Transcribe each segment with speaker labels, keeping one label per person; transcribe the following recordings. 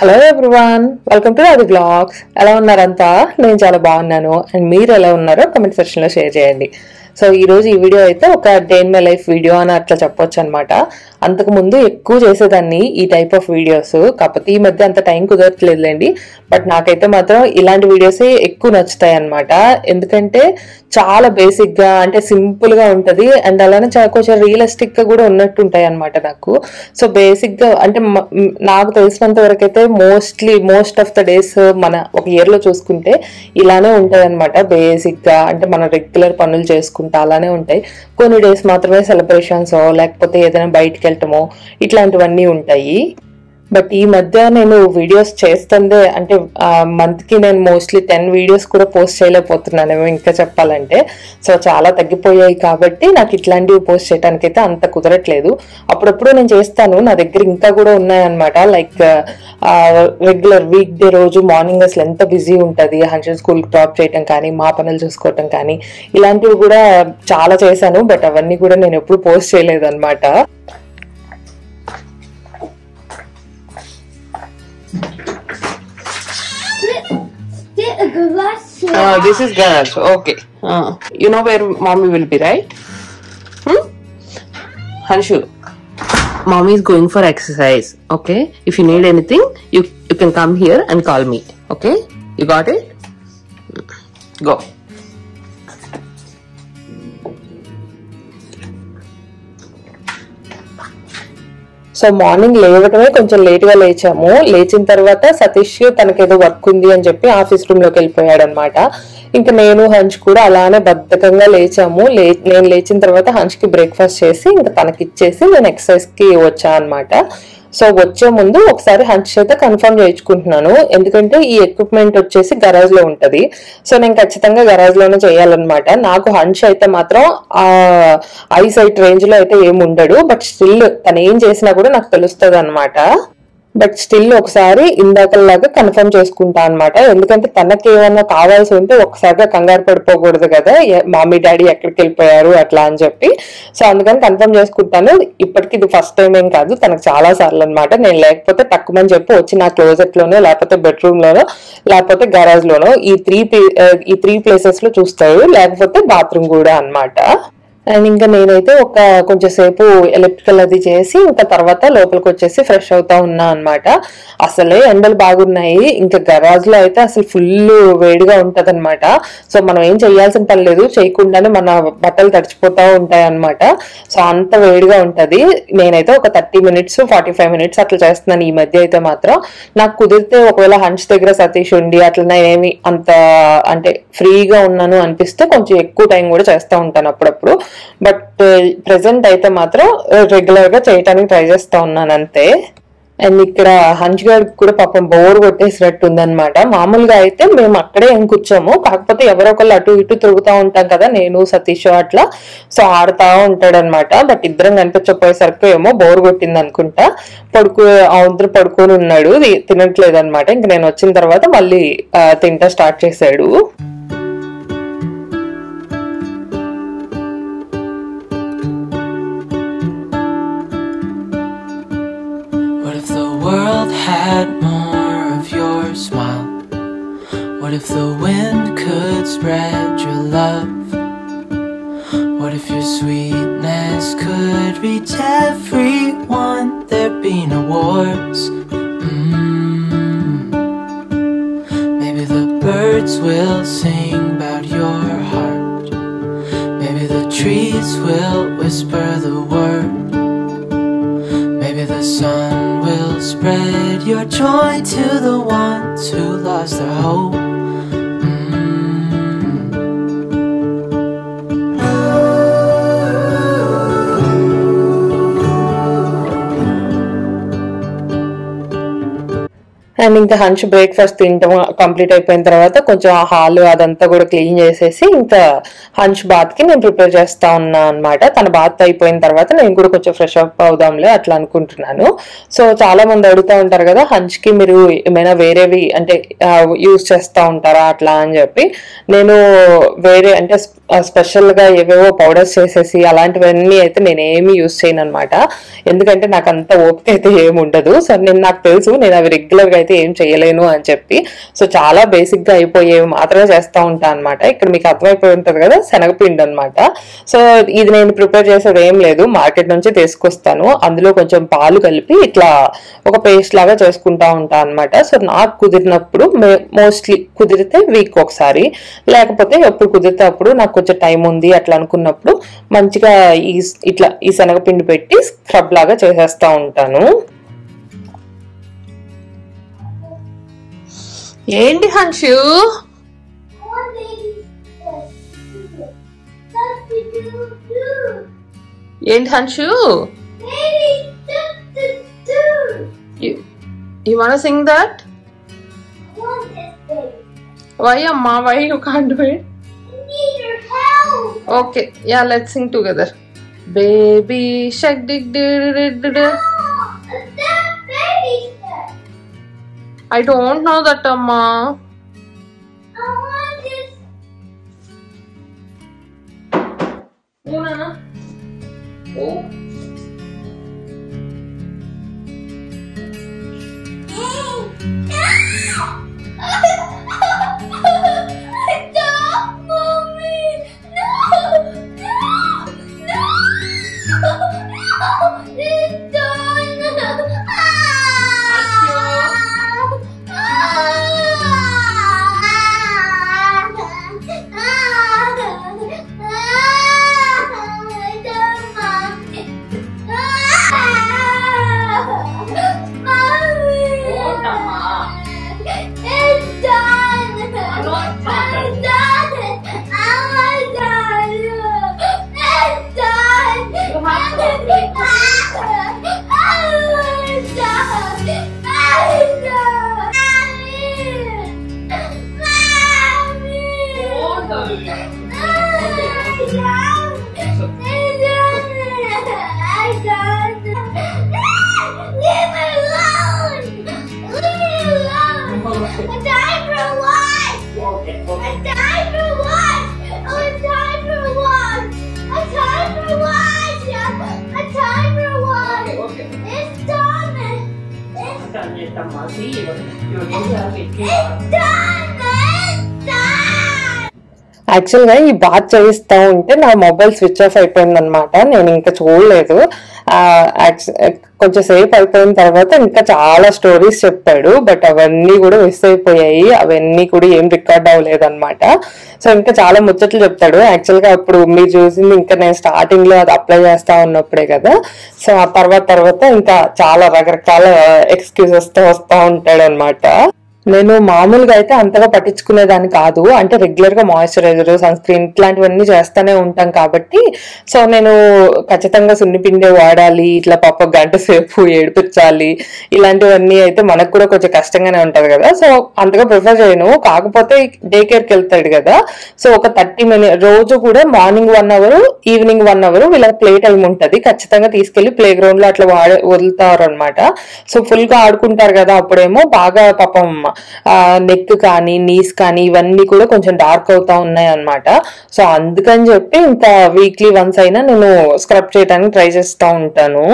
Speaker 1: Hello everyone welcome to అది blogs ఎలా ఉన్నారంతా? నేను చాలా బాగున్నాను. అండ్ మీరు ఎలా ఉన్నారో కమెంట్ సెక్షన్లో షేర్ చేయండి. సో ఈ రోజు ఈ వీడియో అయితే ఒక day in my life video అని అట్లా చెప్పొచ్చు అనమాట అంతకు ముందు ఎక్కువ చేసేదాన్ని ఈ టైప్ ఆఫ్ వీడియోస్ కాకపోతే ఈ మధ్య అంత టైం కుదరట్లేదులేండి. బట్ నాకైతే మాత్రం ఇలాంటి వీడియోసే ఎక్కువ నచ్చుతాయి అనమాట ఎందుకంటే చాలా బేసిక్గా అంటే సింపుల్గా ఉంటుంది. అండ్ అలానే చాలా కొంచెం రియలిస్టిక్గా కూడా ఉన్నట్టు ఉంటాయి అనమాట నాకు. సో బేసిక్గా అంటే నాకు తెలిసినంత వరకు అయితే mostly most of the days మన ఒక ఇయర్లో చూసుకుంటే ఇలానే ఉంటాయి అనమాట బేసిక్గా అంటే మన రెగ్యులర్ పనులు చేసుకుంటే అలానే ఉంటాయి. కొన్ని డేస్ మాత్రమే సెలబ్రేషన్స్ లేకపోతే ఏదైనా బయటకు వెళ్ళటమో ఇట్లాంటివన్నీ ఉంటాయి. బట్ ఈ మధ్య నేను వీడియోస్ చేస్తుందే అంటే మంత్కి నేను మోస్ట్లీ టెన్ వీడియోస్ కూడా పోస్ట్ చేయలేకపోతున్నాను. ఇంకా చెప్పాలంటే. సో చాలా తగ్గిపోయాయి కాబట్టి నాకు ఇట్లాంటివి పోస్ట్ చేయడానికి అయితే అంత కుదరట్లేదు. అప్పుడప్పుడు నేను చేస్తాను. నా దగ్గర ఇంకా కూడా ఉన్నాయన్నమాట. లైక్ రెగ్యులర్ వీక్ డే రోజు మార్నింగ్ అసలు ఎంత బిజీ ఉంటుంది. హండ్రెడ్ స్కూల్ డ్రాప్ చేయటం కానీ మా పనులు చూసుకోవటం కానీ ఇలాంటివి కూడా చాలా చేశాను. బట్ అవన్నీ కూడా నేను ఎప్పుడు పోస్ట్ చేయలేదు
Speaker 2: here.
Speaker 1: Uh, this is garage. Okay. Uh, you know where mommy will be, right? Hmm? Hanshu, mommy is going for exercise. Okay. If you need anything, you you can come here and call me. Okay. You got it? Go. So morning లేవటమే కొంచెం లేట్గా లేచాము. లేచిన తర్వాత Satish తనకేదో work ఉంది అని చెప్పి office రూమ్లోకి వెళ్ళిపోయాడు అనమాట ఇంకా నేను హంచ్ కూడా అలానే బద్ధకంగా లేచాము. లే నేను లేచిన తర్వాత హంచ్కి బ్రేక్ఫాస్ట్ చేసి ఇంకా తనకి ఇచ్చేసి నేను ఎక్సర్సైజ్కి వచ్చా అనమాట సో వచ్చే ముందు ఒకసారి హంచ్ అయితే కన్ఫర్మ్ చేయించుకుంటున్నాను. ఎందుకంటే ఈ ఎక్విప్మెంట్ వచ్చేసి గరాజ్లో ఉంటది. సో నేను ఖచ్చితంగా గరాజ్లోనే చేయాలన్నమాట. నాకు హంచ్ అయితే మాత్రం ఐ సైట్ రేంజ్లో అయితే ఏమి ఉండడు. బట్ స్టిల్ తను ఏం చేసినా కూడా నాకు తెలుస్తుంది అనమాట బట్ స్టిల్ ఒకసారి ఇందాకలాగా కన్ఫర్మ్ చేసుకుంటా అనమాట ఎందుకంటే తనకి ఏమన్నా కావాల్సి ఉంటే ఒకసారిగా కంగారు పడిపోకూడదు కదా. మామీ మమ్మీ డాడీ ఎక్కడికి వెళ్ళిపోయారు? అట్లా అని చెప్పి. సో అందుకని కన్ఫర్మ్ చేసుకుంటాను. ఇప్పటికి ఇది ఫస్ట్ టైం ఏం కాదు. తనకు చాలా సార్లు అనమాట నేను లేకపోతే తక్కువని చెప్పి వచ్చి నా క్లోజెట్ లోనో లేకపోతే బెడ్రూమ్ లోనో లేకపోతే గరాజ్ లోనో ఈ త్రీ ఈ త్రీ ప్లేసెస్లో చూస్తాడు. లేకపోతే బాత్రూమ్ కూడా అన్నమాట. అండ్ ఇంకా నేనైతే ఒక కొంచెం సేపు ఎలక్ట్రికల్ అది చేసి ఇంకా తర్వాత లోపలికి వచ్చేసి ఫ్రెష్ అవుతా ఉన్నా అనమాట అసలే ఎండలు బాగున్నాయి. ఇంకా గరాజ్లో అయితే అసలు ఫుల్ వేడిగా ఉంటది అనమాట సో మనం ఏం చేయాల్సిన పని లేదు. చేయకుండానే మన బట్టలు తడిచిపోతా ఉంటాయి అనమాట సో అంత వేడిగా ఉంటది. నేనైతే ఒక thirty minutes forty five minutes అట్లా చేస్తున్నాను ఈ మధ్య అయితే మాత్రం. నాకు కుదిరితే ఒకవేళ హంచ్ దగ్గర సతీష్ ఉండి అట్లా నేనేమి అంత అంటే ఫ్రీగా ఉన్నాను అనిపిస్తే కొంచెం ఎక్కువ టైం కూడా చేస్తూ ఉంటాను అప్పుడప్పుడు. బట్ ప్రెసెంట్ అయితే మాత్రం రెగ్యులర్గా చేయటానికి ట్రై చేస్తా ఉన్నాను అంతే. అండ్ ఇక్కడ హంచ్ గారికి కూడా పాపం బోర్ కొట్టేసినట్టు ఉందనమాట మామూలుగా అయితే మేము అక్కడే ఏం కూర్చోము. కాకపోతే ఎవరో ఒకళ్ళు అటు ఇటు తిరుగుతూ ఉంటాం కదా నేను సతీష్ అట్లా. సో ఆడుతూ ఉంటాడనమాట బట్ ఇద్దరం కనిపించకపోయేసరికి ఏమో బోర్ కొట్టింది అనుకుంటా పడుకు అందరూ పడుకొని ఉన్నాడు. తినట్లేదు అనమాట ఇంక నేను వచ్చిన తర్వాత మళ్ళీ తింటా స్టార్ట్ చేశాడు.
Speaker 3: If the wind could spread your love? What if your sweetness could reach everyone? There'd be no wars. Mm. Maybe the birds will sing about your heart. Maybe the trees will whisper the word. Maybe the sun will spread your joy to the ones who lost their hope.
Speaker 1: And ఇంకా హంచ్ breakfast తింటాం complete అయిపోయిన తర్వాత కొంచెం ఆ hall అదంతా కూడా clean చేసేసి ఇంకా హంచ్ బాత్కి నేను ప్రిపేర్ చేస్తా ఉన్నా అనమాట తన బాత్ అయిపోయిన తర్వాత నేను కూడా కొంచెం ఫ్రెష్ అప్ అవుదాంలే అట్లా అనుకుంటున్నాను. సో చాలా మంది అడుగుతూ ఉంటారు కదా హంచ్కి మీరు ఏమైనా వేరేవి అంటే యూస్ చేస్తూ ఉంటారా అట్లా? అని చెప్పి. నేను వేరే అంటే స్పెషల్గా ఏవేవో పౌడర్స్ చేసేసి అలాంటివన్నీ అయితే నేను ఏమీ యూజ్ చేయను అనమాట ఎందుకంటే నాకు అంత ఓపిక అయితే ఏమి ఉండదు సో నేను నాకు తెలుసు నేను అవి రెగ్యులర్గా అయితే ఏం చేయలేను అని చెప్పి. సో చాలా బేసిక్గా అయిపోయేవి మాత్రమే చేస్తూ ఉంటాను అనమాట ఇక్కడ మీకు అర్థమైపోయి ఉంటుంది కదా శనగపిండి అనమాట సో ఇది నేను ప్రిపేర్ చేసేది ఏం లేదు. మార్కెట్ నుంచి తీసుకొస్తాను. అందులో కొంచెం పాలు కలిపి ఇట్లా ఒక పేస్ట్ లాగా చేసుకుంటా ఉంటాను అనమాట సో నాకు కుదిరినప్పుడు మోస్ట్లీ కుదిరితే వీక్ ఒకసారి. లేకపోతే ఎప్పుడు కుదిరితే అప్పుడు నాకు కొంచెం టైం ఉంది అట్లా అనుకున్నప్పుడు మంచిగా ఈ ఇట్లా ఈ శనగపిండి పెట్టి స్క్రబ్ లాగా చేసేస్తూ ఉంటాను. ఏంటి Hanshu
Speaker 2: One baby says, "Substitute."
Speaker 1: ఏంటి హన్షు
Speaker 2: Baby, substitute.
Speaker 1: You want sing that
Speaker 2: I want this baby.
Speaker 1: Why అమ్మా why you can't do it
Speaker 2: I need your help.
Speaker 1: Okay yeah let's sing together baby షక్ డిక్
Speaker 2: Oh, I don't know
Speaker 1: that, Amma. Oh, Nana.
Speaker 2: Oh. 随意吧有年轻人可以
Speaker 1: 拼 యాక్చువల్గా ఈ bath చేయిస్తూ ఉంటే నా mobile switch off అయిపోయింది అనమాట నేను ఇంకా చూడలేదు. కొంచెంసేపు యాక్చు- కొంచెం అయిపోయిన తర్వాత ఇంకా చాలా స్టోరీస్ చెప్పాడు. బట్ అవన్నీ కూడా మిస్ అయిపోయాయి. అవన్నీ కూడా ఏం రికార్డ్ అవ్వలేదు అనమాట సో ఇంకా చాలా ముచ్చట్లు చెప్తాడు. యాక్చువల్గా అప్పుడు మీరు చూసింది ఇంకా నేను స్టార్టింగ్లో అది అప్లై చేస్తా ఉన్నప్పుడే కదా. సో ఆ తర్వాత తర్వాత ఇంకా చాలా రకరకాల ఎక్స్క్యూజెస్తో వస్తూ ఉంటాడు అనమాట నేను మామూలుగా అయితే అంతగా పట్టించుకునేదాన్ని కాదు. అంటే రెగ్యులర్గా మాయిశ్చరైజర్ సన్ స్క్రీన్ ఇట్లాంటివన్నీ చేస్తూనే ఉంటాం కాబట్టి. సో నేను ఖచ్చితంగా సున్నిపిండే వాడాలి ఇట్లా పాప గంట సేపు ఏడిపించాలి ఇలాంటివన్నీ అయితే మనకు కూడా కొంచెం కష్టంగానే ఉంటది కదా. సో అంతగా ప్రిఫర్ చేయను. కాకపోతే డే కేర్కి వెళ్తాడు కదా. సో ఒక థర్టీ మినిట్ రోజు కూడా morning one hour evening one hour వీళ్ళకి ప్లే టైం ఉంటది. ఖచ్చితంగా తీసుకెళ్ళి ప్లే గ్రౌండ్లో అట్లా వాడే వదులుతారు అనమాట సో ఫుల్గా ఆడుకుంటారు కదా అప్పుడేమో. బాగా పాపం నెక్ కానీ నీస్ కానీ ఇవన్నీ కూడా కొంచెం డార్క్ అవుతా ఉన్నాయి అనమాట సో అందుకని చెప్పి ఇంకా వీక్లీ వన్స్ అయినా నేను స్క్రబ్ చేయడానికి ట్రై చేస్తూ ఉంటాను.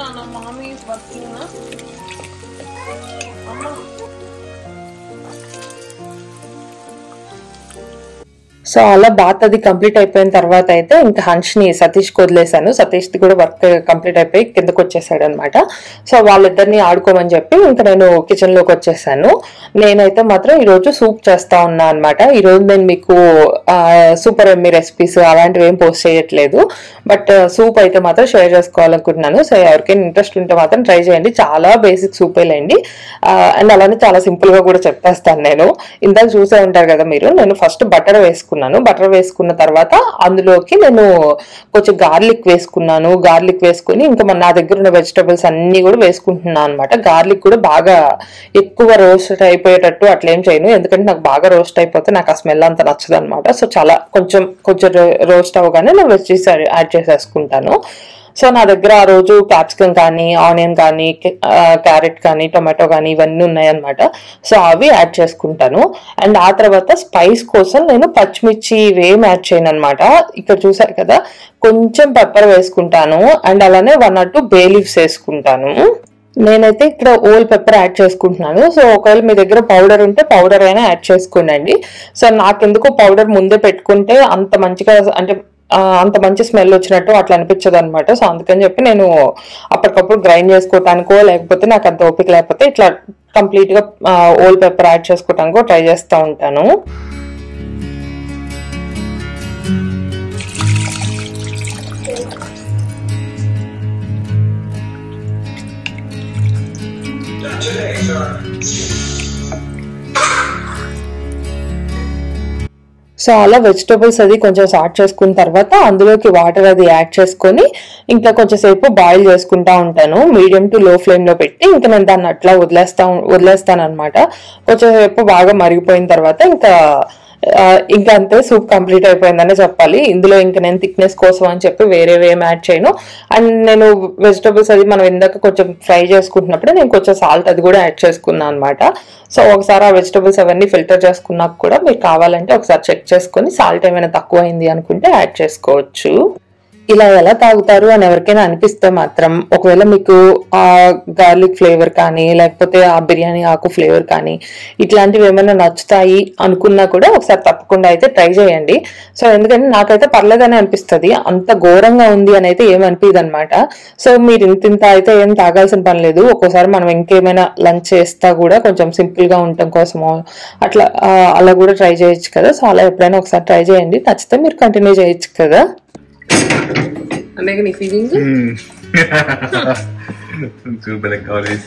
Speaker 1: వెయిట్ మామీ వర్కింగ్ సో అలా బాత్ అది కంప్లీట్ అయిపోయిన తర్వాత అయితే ఇంకా హన్ష్ని సతీష్కి వదిలేశాను. సతీష్ది కూడా వర్క్ కంప్లీట్ అయిపోయి కిందకు వచ్చేసాడు అనమాట సో వాళ్ళిద్దరిని ఆడుకోమని చెప్పి ఇంకా నేను కిచెన్లోకి వచ్చేసాను. నేనైతే మాత్రం ఈరోజు సూప్ చేస్తా ఉన్నా అనమాట ఈరోజు నేను మీకు సూపర్ ఎమ్మి రెసిపీస్ అలాంటివి ఏం పోస్ట్ చేయట్లేదు. బట్ సూప్ uh, అయితే మాత్రం షేర్ చేసుకోవాలనుకుంటున్నాను. సో ఎవరికైనా ఇంట్రెస్ట్ ఉంటే మాత్రం ట్రై చేయండి. చాలా బేసిక్ సూపేలేండి అండ్ అలానే చాలా సింపుల్గా కూడా చెప్పేస్తాను నేను. ఇందాక చూసే ఉంటారు కదా మీరు నేను ఫస్ట్ బటర్ వేసుకున్నాను. బటర్ వేసుకున్న తర్వాత అందులోకి నేను కొంచెం గార్లిక్ వేసుకున్నాను. గార్లిక్ వేసుకుని ఇంకా మన నా దగ్గర ఉన్న వెజిటబుల్స్ అన్ని కూడా వేసుకుంటున్నాను అనమాట గార్లిక్ కూడా బాగా ఎక్కువ రోస్ట్ అయిపోయేటట్టు అట్లా ఏం చేయను. ఎందుకంటే నాకు బాగా రోస్ట్ అయిపోతే నాకు ఆ స్మెల్ అంత నచ్చదు అనమాట సో చాలా కొంచెం కొంచెం రోస్ట్ అవ్వగానే నేను వెజ్జీస్ యాడ్ చేసేసుకుంటాను. సో నా దగ్గర ఆ రోజు క్యాప్సికమ్ కానీ ఆనియన్ కానీ క్యారెట్ కానీ టొమాటో కానీ ఇవన్నీ ఉన్నాయన్నమాట. సో అవి యాడ్ చేసుకుంటాను. అండ్ ఆ తర్వాత స్పైస్ కోసం నేను పచ్చిమిర్చి ఇవేం యాడ్ చేయను అనమాట ఇక్కడ చూసారు కదా కొంచెం పెప్పర్ వేసుకుంటాను. అండ్ అలానే one or two bay leaves వేసుకుంటాను. నేనైతే ఇక్కడ ఓల్ పెప్పర్ యాడ్ చేసుకుంటున్నాను. సో ఒకవేళ మీ దగ్గర పౌడర్ ఉంటే పౌడర్ అయినా యాడ్ చేసుకోండి సో నాకెందుకు పౌడర్ ముందే పెట్టుకుంటే అంత మంచిగా అంటే అంత మంచి స్మెల్ వచ్చినట్టు అట్లా అనిపించదు అనమాట సో అందుకని చెప్పి నేను అప్పటికప్పుడు గ్రైండ్ చేసుకోవటానికో లేకపోతే నాకు అంత ఓపిక లేకపోతే ఇట్లా కంప్లీట్గా ఓల్ పెప్పర్ యాడ్ చేసుకోవటానికో ట్రై చేస్తూ ఉంటాను. సో అలా వెజిటబుల్స్ అది కొంచెం సార్ట్ చేసుకున్న తర్వాత అందులోకి వాటర్ అది యాడ్ చేసుకొని ఇంకా కొంచెం సేపు బాయిల్ చేసుకుంటా ఉంటాను. మీడియం టు లో ఫ్లేమ్లో పెట్టి ఇంకా నేను దాన్ని అట్లా వదిలేస్తా వదిలేస్తాను అనమాట కొంచెం సేపు బాగా మరిగిపోయిన తర్వాత ఇంకా ఇంకా అంతే సూప్ కంప్లీట్ అయిపోయిందనే చెప్పాలి. ఇందులో ఇంకా నేను థిక్నెస్ కోసం అని చెప్పి వేరే ఏం యాడ్ చేయను. అండ్ నేను వెజిటబుల్స్ అది మనం ఇందాక కొంచెం ఫ్రై చేసుకుంటున్నప్పుడు నేను కొంచెం సాల్ట్ అది కూడా యాడ్ చేసుకున్నాను అనమాట సో ఒకసారి ఆ వెజిటబుల్స్ అవన్నీ ఫిల్టర్ చేసుకున్నాక కూడా మీరు కావాలంటే ఒకసారి చెక్ చేసుకొని సాల్ట్ ఏమైనా తక్కువ అయింది అనుకుంటే యాడ్ చేసుకోవచ్చు. ఇలా ఎలా తాగుతారు అని ఎవరికైనా అనిపిస్తే మాత్రం ఒకవేళ మీకు ఆ గార్లిక్ ఫ్లేవర్ కానీ లేకపోతే ఆ బిర్యానీ ఆకు ఫ్లేవర్ కానీ ఇట్లాంటివి ఏమైనా నచ్చుతాయి అనుకున్నా కూడా ఒకసారి తప్పకుండా అయితే ట్రై చేయండి. సో ఎందుకంటే నాకైతే పర్లేదని అనిపిస్తుంది. అంత ఘోరంగా ఉంది అని అయితే ఏం అనమాట సో మీరు ఇంత ఇంత అయితే ఏం తాగాల్సిన పని లేదు. ఒక్కోసారి మనం ఇంకేమైనా లంచ్ చేస్తా కూడా కొంచెం సింపుల్గా ఉండటం కోసమో అట్లా అలా కూడా ట్రై చేయొచ్చు కదా. సో అలా ఎప్పుడైనా ఒకసారి ట్రై చేయండి. నచ్చితే మీరు కంటిన్యూ చేయొచ్చు కదా. Am I gonna
Speaker 4: feelings? Hmm. Super like always.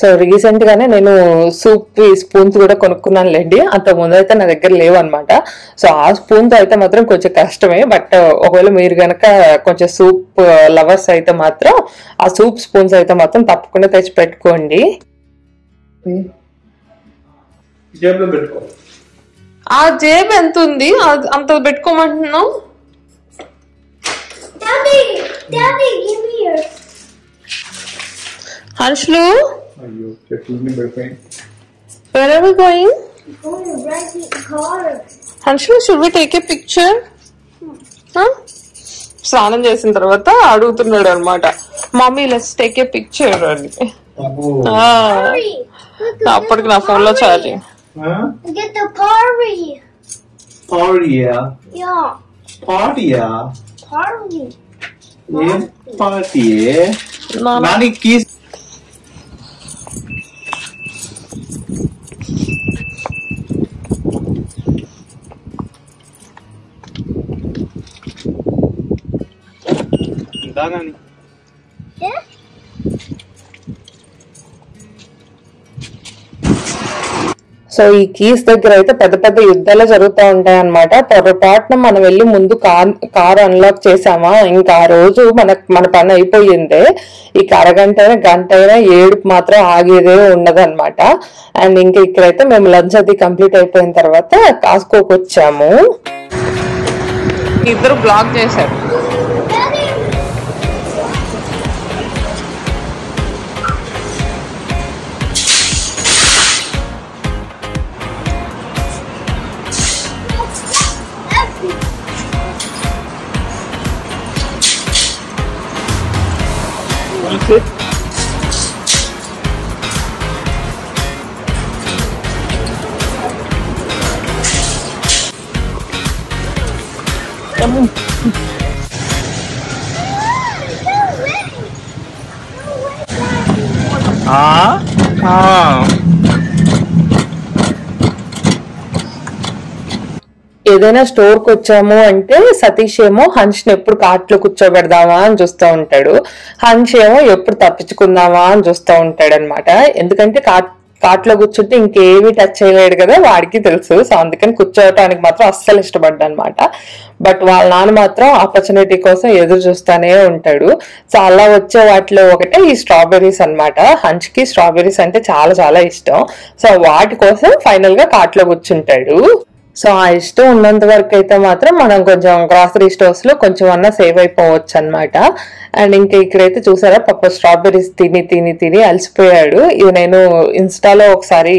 Speaker 1: So recent గానే నేను సూప్ స్పూన్స్ కూడా కొనుక్కున్నాను లేండి అంత ముందు అయితే నా దగ్గర లేవు అనమాట సో ఆ స్పూన్తో అయితే మాత్రం కొంచెం కష్టమే. బట్ ఒకవేళ మీరు గనక కొంచెం సూప్ లవర్స్ అయితే మాత్రం ఆ సూప్ స్పూన్స్ అయితే మాత్రం తప్పకుండా తెచ్చి పెట్టుకోండి.
Speaker 4: జేబులో పెట్టుకో.
Speaker 1: ఆ జేబు ఎంత ఉంది అది- అంత పెట్టుకోమంటున్నావు. హర్షులు?
Speaker 4: అయ్యో చెట్లన్నీ పడిపోయి
Speaker 1: where are we going?
Speaker 2: Going to write the car.
Speaker 1: We take a picture స్నానం చేసిన తర్వాత అడుగుతున్నాడు అనమాట mummy let's take a picture అని. అప్పటికి నా ఫోన్లో ఛార్జింగ్
Speaker 2: get the party.
Speaker 4: పాడియా
Speaker 2: Yeah,
Speaker 4: పాడియా
Speaker 2: party.
Speaker 4: ఏం? పార్టీ నాని కీస్ దాని
Speaker 2: Yeah?
Speaker 1: సో ఈ కీస్ దగ్గర అయితే పెద్ద పెద్ద యుద్ధాలు జరుగుతూ ఉంటాయి అనమాట పొరపాటున మనం వెళ్ళి ముందు కార్ కార్ అన్లాక్ చేసామా? ఇంకా ఆ రోజు మన మన పని అయిపోయిందే. ఈ అరగంట అయినా గంట అయినా ఏడుపు మాత్రం ఆగేదే ఉండదు అనమాట అండ్ ఇంకా ఇక్కడైతే మేము లంచ్ అది కంప్లీట్ అయిపోయిన తర్వాత కాస్కోకి వచ్చాము ఇద్దరు బ్లాక్ చేశారు. 이렇게 땀은 아? 아 ఏదైనా స్టోర్కి వచ్చాము అంటే సతీష్ ఏమో హంచ్ని ఎప్పుడు కార్ట్లో కూర్చోబెడదామా అని చూస్తూ ఉంటాడు. హంచ్ ఏమో ఎప్పుడు తప్పించుకుందామా అని చూస్తూ ఉంటాడు అనమాట ఎందుకంటే కాట్ కార్ట్లో కూర్చుంటే ఇంకేమీ టచ్ చేయలేడు కదా వాడికి తెలుసు. సో అందుకని కూర్చోవటానికి మాత్రం అస్సలు ఇష్టపడ్డా అనమాట బట్ వాళ్ళ నాన్న మాత్రం ఆపర్చునిటీ కోసం ఎదురు చూస్తానే ఉంటాడు. సో అలా వచ్చే వాటిలో ఒకటే ఈ స్ట్రాబెర్రీస్ అనమాట హంచ్కి స్ట్రాబెర్రీస్ అంటే చాలా చాలా ఇష్టం. సో వాటి కోసం ఫైనల్గా కార్ట్లో కూర్చుంటాడు. సో ఆ ఇష్టం ఉన్నంత వరకు అయితే మాత్రం మనం కొంచెం గ్రాసరీ స్టోర్స్లో కొంచెం అన్నా సేవ్ అయిపోవచ్చు అనమాట అండ్ ఇంకా ఇక్కడైతే చూసారా పాప స్ట్రాబెర్రీస్ తిని తిని తిని అలసిపోయాడు. ఇది నేను ఇన్స్టాలో ఒకసారి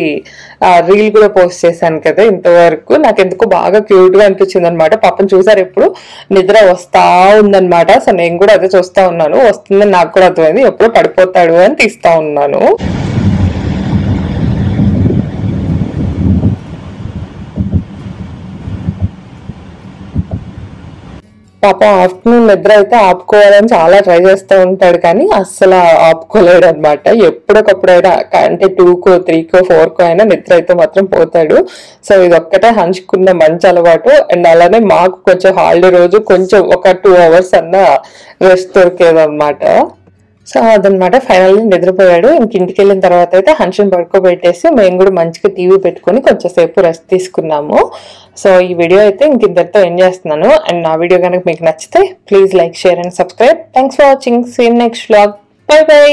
Speaker 1: రీల్ కూడా పోస్ట్ చేశాను కదా ఇంతవరకు. నాకు ఎందుకు బాగా క్యూట్గా అనిపించింది అనమాట పాపం చూసారు ఎప్పుడు? నిద్ర వస్తా ఉందన్నమాట. సో నేను కూడా అదే చూస్తా ఉన్నాను. వస్తుందని నాకు కూడా అర్థమైంది. ఎప్పుడు పడిపోతాడు అని తీస్తా ఉన్నాను. పాపం ఆఫ్టర్నూన్ నిద్ర అయితే ఆపుకోవాలని చాలా ట్రై చేస్తూ ఉంటాడు కానీ అస్సలు ఆపుకోలేడు అనమాట ఎప్పటికప్పుడైనా అంటే టూకో త్రీకో ఫోర్కో అయినా నిద్ర అయితే మాత్రం పోతాడు. సో ఇది ఒక్కటే హంచుకున్న మంచి అలవాటు. అండ్ అలానే మాకు కొంచెం హాలిడే రోజు కొంచెం ఒక టూ అవర్స్ అన్న రెస్ట్ దొరికేదన్నమాట. సో అదనమాట ఫైనల్లీ నిద్రపోయాడు. ఇంక ఇంటికి వెళ్ళిన తర్వాత అయితే హన్షన్ పడుకోబెట్టేసి మేము కూడా మంచిగా టీవీ పెట్టుకొని కొంచెం సేపు రెస్ట్ తీసుకున్నాము. సో ఈ వీడియో అయితే ఇంక ఇంతటితో ఏం చేస్తున్నాను. అండ్ నా వీడియో కనుక మీకు నచ్చితే please like share and subscribe. Thanks for watching same next vlog bye bye